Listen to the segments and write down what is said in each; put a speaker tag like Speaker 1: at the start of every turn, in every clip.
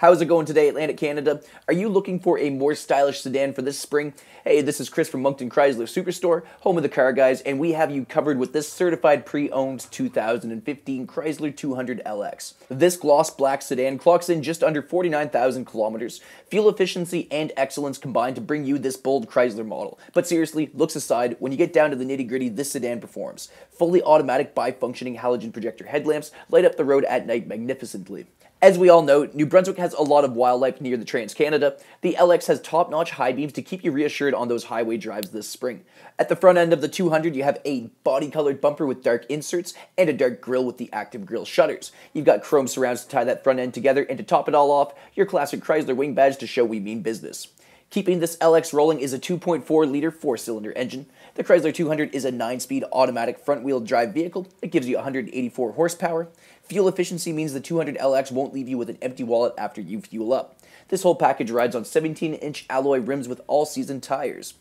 Speaker 1: How's it going today, Atlantic Canada? Are you looking for a more stylish sedan for this spring? Hey, this is Chris from Moncton Chrysler Superstore, home of the car guys, and we have you covered with this certified pre-owned 2015 Chrysler 200LX. This gloss black sedan clocks in just under 49,000 kilometers. Fuel efficiency and excellence combine to bring you this bold Chrysler model. But seriously, looks aside, when you get down to the nitty-gritty, this sedan performs. Fully automatic bi-functioning halogen projector headlamps light up the road at night magnificently. As we all know, New Brunswick has a lot of wildlife near the Trans-Canada. The LX has top-notch high beams to keep you reassured on those highway drives this spring. At the front end of the 200, you have a body-colored bumper with dark inserts and a dark grille with the active grille shutters. You've got chrome surrounds to tie that front end together, and to top it all off, your classic Chrysler wing badge to show we mean business. Keeping this LX rolling is a 2.4 liter four cylinder engine. The Chrysler 200 is a 9 speed automatic front wheel drive vehicle that gives you 184 horsepower. Fuel efficiency means the 200LX won't leave you with an empty wallet after you fuel up. This whole package rides on 17 inch alloy rims with all season tires.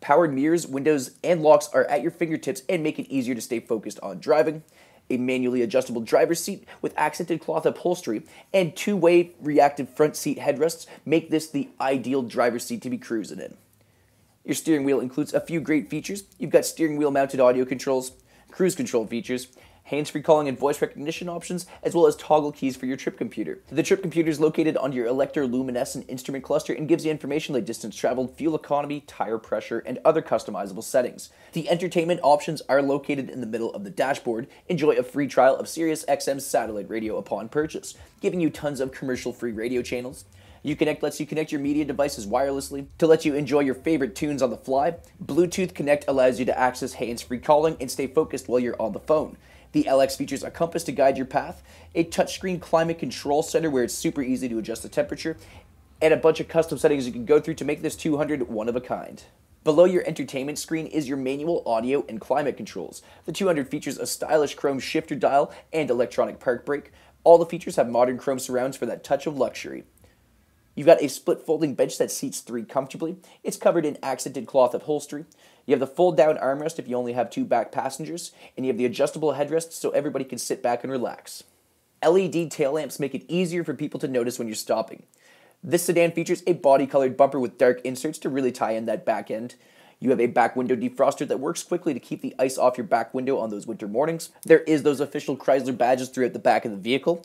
Speaker 1: Powered mirrors, windows, and locks are at your fingertips and make it easier to stay focused on driving. A manually adjustable driver's seat with accented cloth upholstery and two way reactive front seat headrests make this the ideal driver's seat to be cruising in. Your steering wheel includes a few great features. You've got steering wheel mounted audio controls, cruise control features, hands-free calling and voice recognition options, as well as toggle keys for your trip computer. The trip computer is located on your electroluminescent instrument cluster and gives you information like distance traveled, fuel economy, tire pressure, and other customizable settings. The entertainment options are located in the middle of the dashboard. Enjoy a free trial of Sirius XM satellite radio upon purchase, giving you tons of commercial-free radio channels. Uconnect lets you connect your media devices wirelessly to let you enjoy your favorite tunes on the fly. Bluetooth Connect allows you to access hands-free calling and stay focused while you're on the phone. The LX features a compass to guide your path, a touchscreen climate control center where it's super easy to adjust the temperature, and a bunch of custom settings you can go through to make this 200 one of a kind. Below your entertainment screen is your manual audio and climate controls. The 200 features a stylish chrome shifter dial and electronic park brake. All the features have modern chrome surrounds for that touch of luxury. You've got a split folding bench that seats three comfortably. It's covered in accented cloth upholstery. You have the fold down armrest if you only have two back passengers, and you have the adjustable headrest so everybody can sit back and relax. LED tail lamps make it easier for people to notice when you're stopping. This sedan features a body colored bumper with dark inserts to really tie in that back end. You have a back window defroster that works quickly to keep the ice off your back window on those winter mornings. There is those official Chrysler badges throughout the back of the vehicle.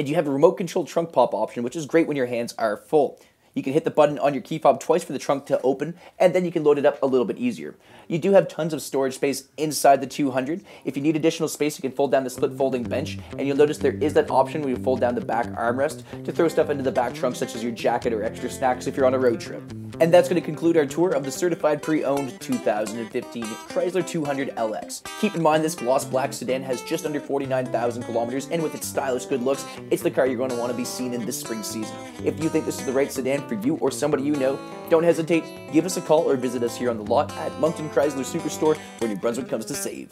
Speaker 1: And you have a remote control trunk pop option, which is great when your hands are full. You can hit the button on your key fob twice for the trunk to open, and then you can load it up a little bit easier. You do have tons of storage space inside the 200. If you need additional space, you can fold down the split folding bench, and you'll notice there is that option where you fold down the back armrest to throw stuff into the back trunk, such as your jacket or extra snacks if you're on a road trip. And that's going to conclude our tour of the certified pre-owned 2015 Chrysler 200 LX. Keep in mind this gloss black sedan has just under 49,000 kilometers, and with its stylish good looks, it's the car you're going to want to be seen in this spring season. If you think this is the right sedan for you or somebody you know, don't hesitate, give us a call or visit us here on the lot at Moncton Chrysler Superstore where New Brunswick comes to save.